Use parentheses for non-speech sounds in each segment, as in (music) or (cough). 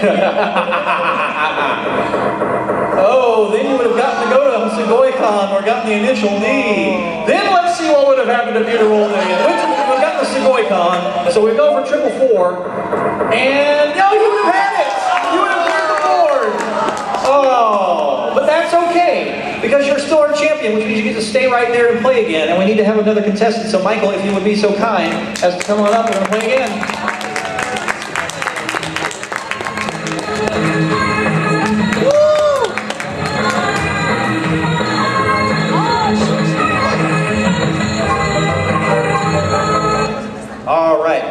(laughs) oh, then you would have gotten to go to Sugoi-Con or gotten the initial knee. Then let's see what would have happened if you'd have rolled in. We've the Sugoi-Con, so we go for triple four. And no, you would have had it. You would have cleared the board. Oh, but that's okay because you're still our champion, which means you get to stay right there and play again. And we need to have another contestant. So Michael, if you would be so kind as to come on up, to play again.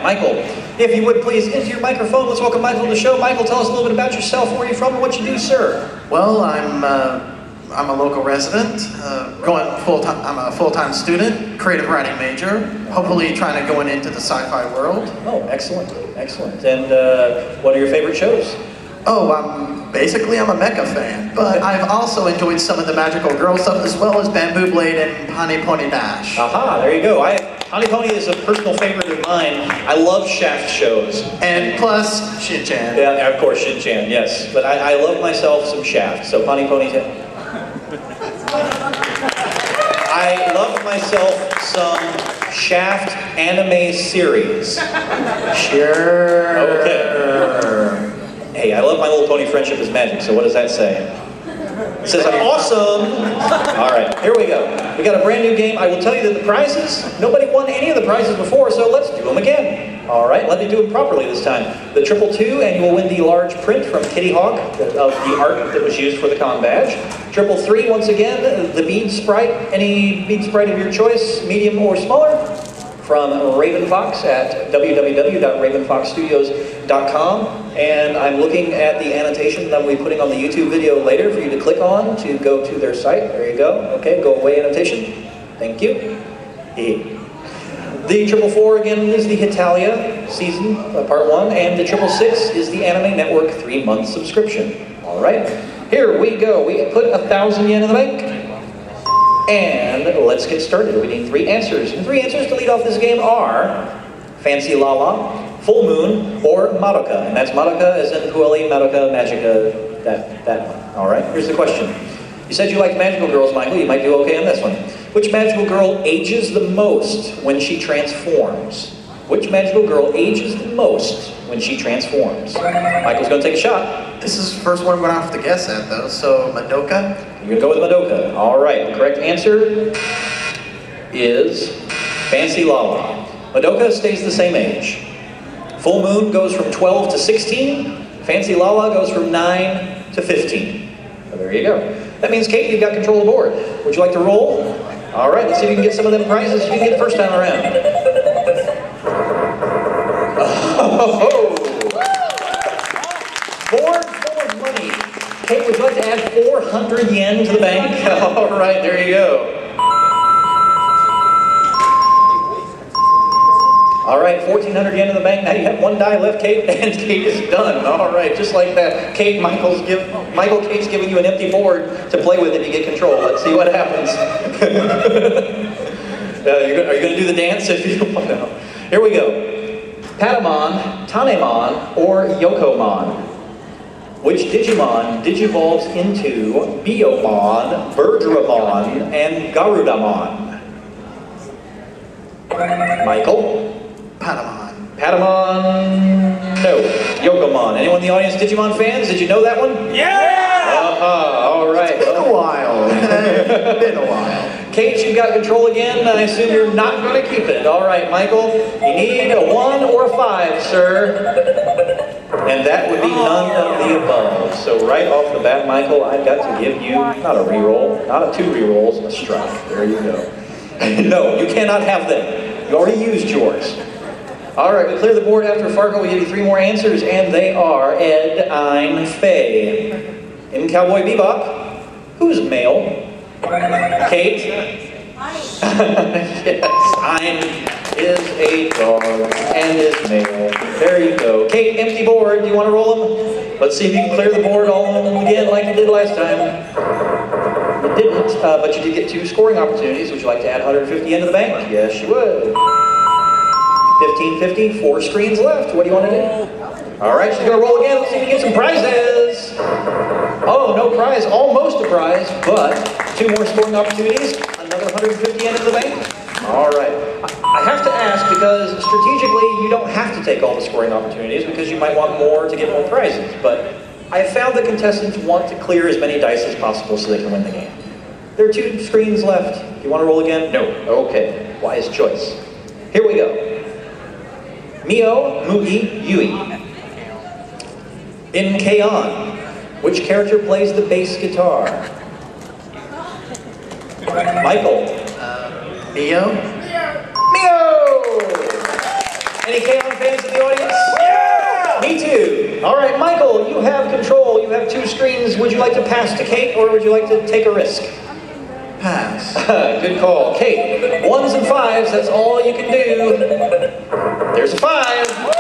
Michael, if you would please into your microphone. Let's welcome Michael to the show. Michael, tell us a little bit about yourself, where you're from, and what you do, sir. Well, I'm uh, I'm a local resident, uh, going full time. I'm a full time student, creative writing major. Hopefully, trying to go into the sci-fi world. Oh, excellent, excellent. And uh, what are your favorite shows? Oh, I'm basically I'm a mecha fan, but (laughs) I've also enjoyed some of the magical girl stuff as well as Bamboo Blade and Pani Poni Dash. Aha, there you go. I, Pani Poni is a personal favorite of mine. I love Shaft shows. And plus Shin-Chan. Yeah, of course, Shin-Chan, yes. But I, I love myself some Shaft, so Pani Poni. I love myself some Shaft anime series. Sure. Okay. Hey, I love My Little Pony Friendship is Magic, so what does that say? It says I'm awesome! All right, here we go. We got a brand new game. I will tell you that the prizes, nobody won any of the prizes before, so let's do them again. All right, let me do them properly this time. The triple two, and you will win the large print from Kitty Hawk of the art that was used for the con badge. Triple three, once again, the bead sprite, any bead sprite of your choice, medium or smaller, from Raven Fox at www.ravenfoxstudios.com. And I'm looking at the annotation that I'll be putting on the YouTube video later for you to click on to go to their site. There you go. Okay, go away annotation. Thank you. The Triple Four again is the Hetalia season, uh, part one, and the Triple Six is the Anime Network three-month subscription. All right, here we go. We put a thousand yen in the bank. And let's get started. We need three answers. And three answers to lead off this game are Fancy Lala, Full Moon, or Madoka. And that's Madoka as in Puella, Madoka, Magica, that, that one. All right, here's the question. You said you liked magical girls, Michael. You might do okay on this one. Which magical girl ages the most when she transforms? Which magical girl ages the most when she transforms? Michael's going to take a shot. This is the first one I'm going to have to guess at, though. So, Madoka? You're going to go with Madoka. All right, the correct answer is Fancy Lala. Madoka stays the same age. Full Moon goes from 12 to 16. Fancy Lala goes from 9 to 15. So there you go. That means, Kate, you've got control of the board. Would you like to roll? All right, let's see if you can get some of them prizes you didn't get the first time around. (laughs) Oh, full of money. Kate, would you like to add 400 yen to the bank? (laughs) All right, there you go. All right, 1,400 yen in the bank. Now you have one die left, Kate, (laughs) and Kate is done. All right, just like that. Kate, Michael's give Michael Kate's giving you an empty board to play with if you get control. Let's see what happens. (laughs) uh, are you going to do the dance if you want to? Here we go. Patamon, Tanemon, or Yokomon? Which Digimon digivolves into Biyomon, Birdramon, and Garudamon? Michael? Patamon. Patamon? No. Yokomon. Anyone in the audience Digimon fans? Did you know that one? Yeah! Uh-huh, all right. Been a while. (laughs) Been a while. Kate, you've got control again. I assume you're not going to keep it. All right, Michael, you need a one or a five, sir. And that would be none of the above. So right off the bat, Michael, I've got to give you not a reroll, not a two rerolls, a strike. There you go. (laughs) no, you cannot have them. You already used yours. All right, we clear the board after Farkle. We give you three more answers, and they are Ed, Ein, Faye. In Cowboy Bebop, who's male? Kate? (laughs) yes, Ein is a dog and is male. There you go. Kate, empty board. Do you want to roll them? Let's see if you can clear the board all again like you did last time. You didn't, uh, but you did get two scoring opportunities. Would you like to add 150 into the bank? Yes, you would. 1550, four screens left. What do you want to do? All right, she's gonna roll again. Let's see if we get some prizes. Oh, no prize, almost a prize, but two more scoring opportunities, another 150 yen in the bank. All right. I have to ask because strategically you don't have to take all the scoring opportunities because you might want more to get more prizes, but I found the contestants want to clear as many dice as possible so they can win the game. There are two screens left. Do you want to roll again? No. Okay. Wise choice. Here we go. Mio, Mugi, Yui. In K-On, which character plays the bass guitar? Michael. Neo? Mio! Any K-On fans in the audience? Yeah! Me too. All right, Michael, you have control. You have two screens. Would you like to pass to Kate or would you like to take a risk? Pass. (laughs) Good call. Kate, ones and fives, that's all you can do. There's a five.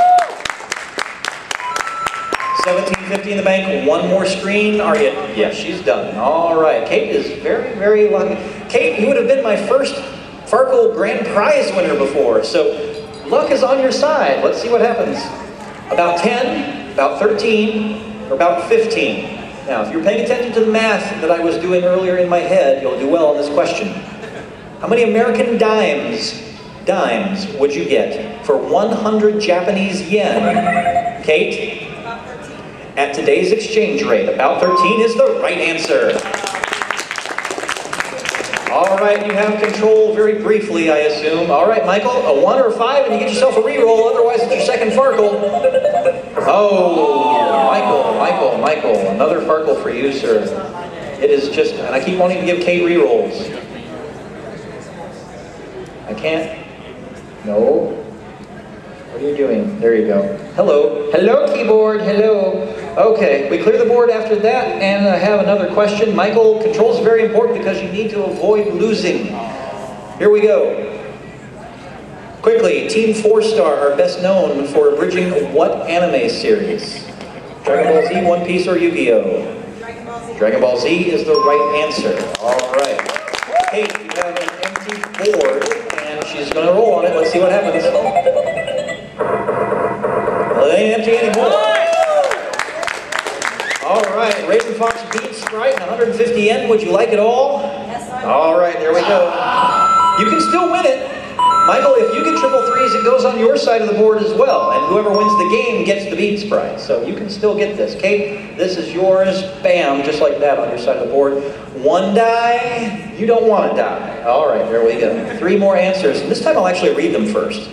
1750 in the bank, one more screen. Are you? Yes, she's done. All right. Kate is very, very lucky. Kate, you would have been my first Farkle Grand Prize winner before, so luck is on your side. Let's see what happens. About 10, about 13, or about 15. Now, if you're paying attention to the math that I was doing earlier in my head, you'll do well on this question. How many American dimes, dimes, would you get for 100 Japanese yen? Kate? At today's exchange rate, about 13 is the right answer. All right, you have control very briefly, I assume. All right, Michael, a one or a five, and you get yourself a reroll. Otherwise, it's your second Farkle. Oh, Michael, Michael, Michael, another Farkle for you, sir. It is just, and I keep wanting to give Kate rerolls. I can't. No. What are you doing? There you go. Hello. Hello, keyboard. Hello. Okay, we clear the board after that, and I have another question. Michael, control is very important because you need to avoid losing. Here we go. Quickly, Team 4-Star are best known for bridging what anime series? Dragon Ball Z, One Piece, or Yu-Gi-Oh? Dragon Ball Z. Dragon Ball Z is the right answer. All right. Kate, you have an empty board, and she's going to roll on it. Let's see what happens. Well, it ain't empty anymore. Right, Raven Fox bead sprite, 150 yen. Would you like it all? Yes, I All right, there we go. You can still win it. Michael, if you get triple threes, it goes on your side of the board as well. And whoever wins the game gets the beats Sprite. So you can still get this. Kate, this is yours. Bam, just like that on your side of the board. One die, you don't want to die. All right, there we go. Three more answers. And this time I'll actually read them first.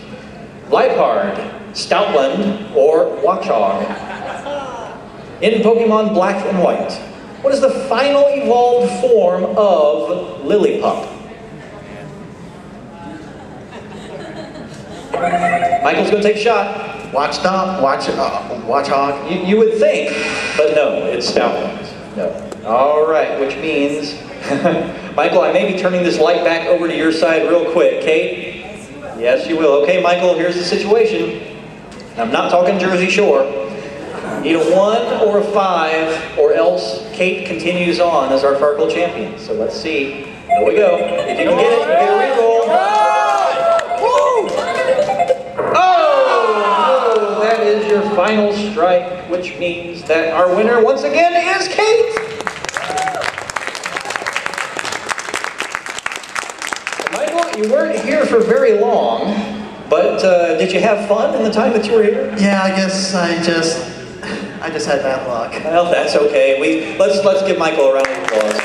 Lighthard, Stoutland, or Watchog. In Pokemon Black and White, what is the final evolved form of Lillipup? Michael's gonna take a shot. Watch Dog? Watch, uh, Watch Hog? You, you would think, but no, it's Stoutland. No. All right, which means, (laughs) Michael, I may be turning this light back over to your side real quick. Kate? Yes, you will. Okay, Michael, here's the situation. I'm not talking Jersey Shore. Need a one or a five, or else Kate continues on as our Farkle champion. So let's see. Here we go. If you can get it, you get a. Oh! That is your final strike, which means that our winner once again is Kate. Michael, you weren't here for very long, but uh, did you have fun in the time that you were here? Yeah, I guess I just, I just had bad luck. Well, that's okay. We let's let's give Michael a round of applause.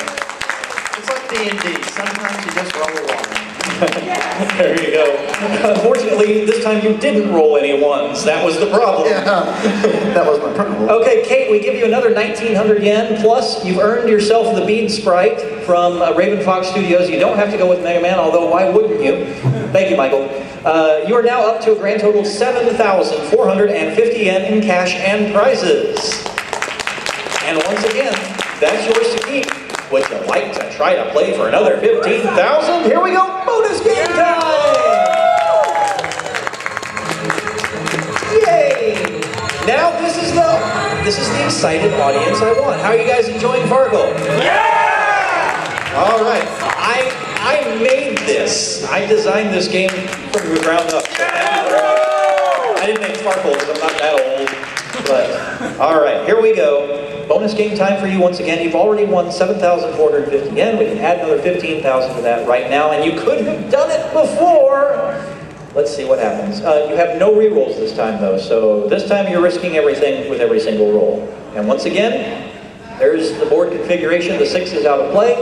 It's like D&D. Sometimes you just roll a one. (laughs) There you go. Unfortunately, this time you didn't roll any ones. That was the problem. Yeah, (laughs) that was my problem. Okay, Kate, we give you another 1900 yen, plus you've earned yourself the bead sprite from uh, Raven Fox Studios. You don't have to go with Mega Man, although why wouldn't you? Thank you, Michael. Uh, you are now up to a grand total of 7,450 yen in cash and prizes. And once again, that's yours to keep. Would you like to try to play for another 15,000? Here we go, bonus game time! Yay! Now this is the this is the excited audience I want. How are you guys enjoying Farkle? Yeah! All right. I made this. I designed this game from the ground up. I didn't make Farkle I'm not that old. But, all right, here we go. Bonus game time for you once again. You've already won 7,450 yen. We can add another 15,000 to that right now, and you could have done it before. Let's see what happens. Uh, you have no re-rolls this time, though, so this time you're risking everything with every single roll. And once again, there's the board configuration. The six is out of play.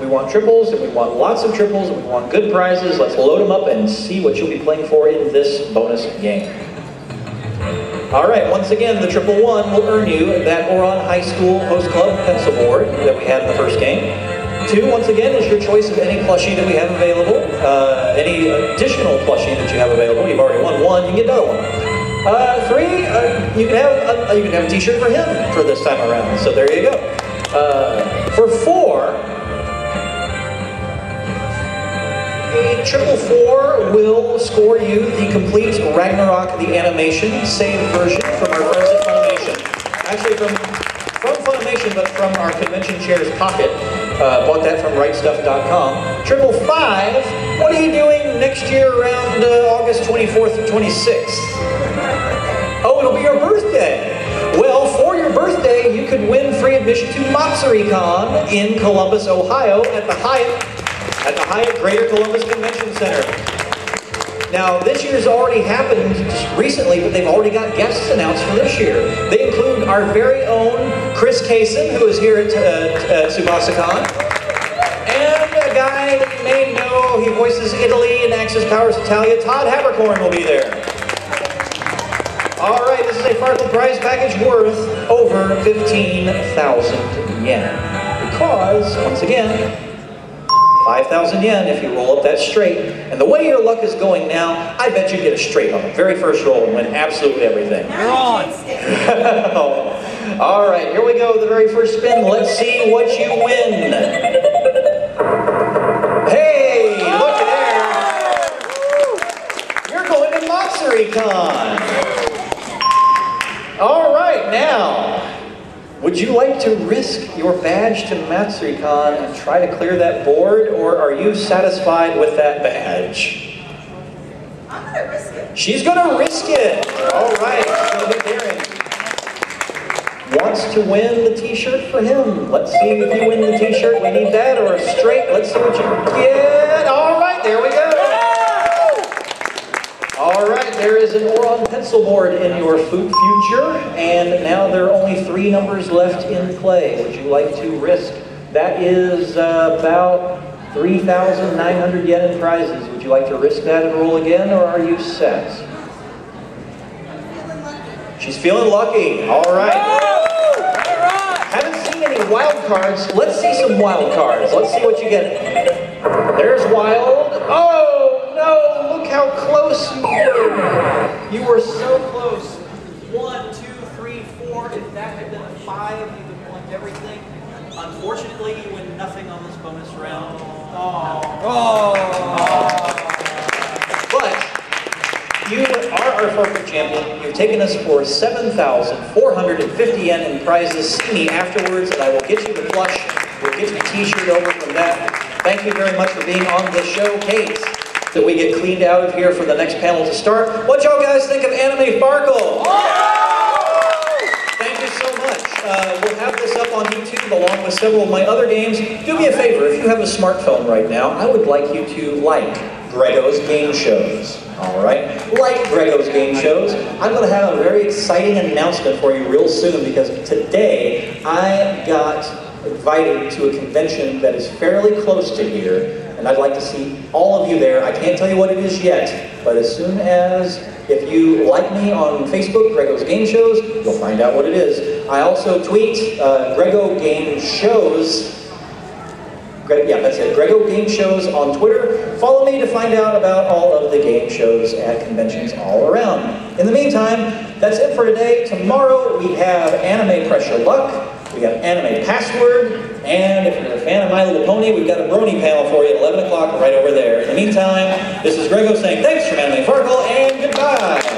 We want triples, and we want lots of triples, and we want good prizes. Let's load them up and see what you'll be playing for in this bonus game. All right, once again, the triple one will earn you that Ouran High School Host Club pencil board that we had in the first game. Two, once again, is your choice of any plushie that we have available. Uh, any additional plushie that you have available. You've already won one, you can get another one. Uh, three, uh, you can have a, you can have a T-shirt for him for this time around. So there you go. Uh, for four, triple four will score you the complete Ragnarok the animation saved version from our friends at Funimation. Actually, from from Funimation, but from our convention chair's pocket. Uh, bought that from rightstuf.com. Triple five, what are you doing next year around uh, August 24th and 26th? Oh, it'll be your birthday. Well, for your birthday, you could win free admission to MatsuriCon in Columbus, Ohio at the Hyatt, at the Hyatt Greater Columbus Convention Center. Now, this year's already happened just recently, but they've already got guests announced for this year. They include our very own Chris Cason, who is here at uh, and a guy that you may know, he voices Italy in Axis Powers Hetalia, Todd Haberkorn will be there. All right, this is a Farkle prize package worth over 15,000 yen. Because, once again, 5,000 yen if you roll up that straight. And the way your luck is going now, I bet you get a straight on the very first roll and win absolutely everything. You're on. (laughs) All right, here we go, the very first spin. Let's see what you win. Hey, look at there. You're going to MatsuriCon. All right, now, would you like to risk your badge to MatsuriCon and try to clear that board, or are you satisfied with that badge? I'm gonna risk it. She's gonna risk it. All right, she's gonna be daring. Wants to win the t-shirt for him. Let's see if you win the t-shirt. We need that or a straight. Let's see what you get. All right, there we go. All right, there is an Ouran pencil board in your food future, and now there are only three numbers left in play. Would you like to risk? That is uh, about 3,900 yen in prizes. Would you like to risk that and roll again, or are you set? She's feeling lucky. All right. Haven't seen any wild cards. Let's see some wild cards. Let's see what you get. There's wild. Oh, no. Look how close you were. You were so close. One, two, three, four. If that had been a five, you would have won everything. Unfortunately, you win nothing on this bonus round. Oh! But you are our perfect champion. You've taken us for 7,450 yen in prizes. See me afterwards and I will get you the plush. We'll get you a t-shirt over from that. Thank you very much for being on the show, Kate. That we get cleaned out of here for the next panel to start. What y'all guys think of Anime Farkle? Thank you so much. Uh, we'll have this up on YouTube along with several of my other games. Do me a favor, if you have a smartphone right now, I would like you to like Greggo's Game Shows. All right? Like Greggo's Game Shows. I'm going to have a very exciting announcement for you real soon because today I got invited to a convention that is fairly close to here and I'd like to see all of you there. I can't tell you what it is yet, but as soon as, if you like me on Facebook, Greggo's Game Shows, you'll find out what it is. I also tweet uh, Greggo Game Shows. Yeah, that's it. Greggo Game Shows on Twitter. Follow me to find out about all of the game shows at conventions all around. In the meantime, that's it for today. Tomorrow we have Anime Pressure Luck. We have Anime Password. And if you're a fan of My Little Pony, we've got a Brony panel for you at 11 o'clock right over there. In the meantime, this is Greggo saying thanks from Anime Farkle and goodbye.